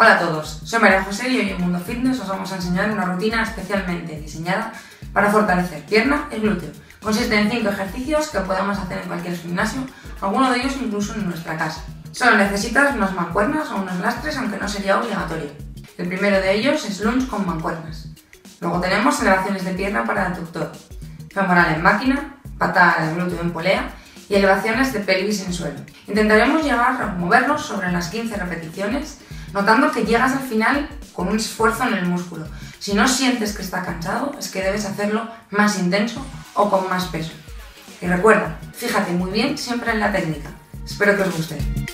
Hola a todos, soy María José y hoy en Mundo Fitness os vamos a enseñar una rutina especialmente diseñada para fortalecer pierna y glúteo. Consiste en 5 ejercicios que podemos hacer en cualquier gimnasio, alguno de ellos incluso en nuestra casa. Solo necesitas unas mancuernas o unos lastres, aunque no sería obligatorio. El primero de ellos es lunge con mancuernas. Luego tenemos elevaciones de pierna para el abductor, femoral en máquina, patada de glúteo en polea y elevaciones de pelvis en suelo. Intentaremos llegar a movernos sobre las 15 repeticiones notando que llegas al final con un esfuerzo en el músculo. Si no sientes que está cansado, es que debes hacerlo más intenso o con más peso. Y recuerda, fíjate muy bien siempre en la técnica. Espero que os guste.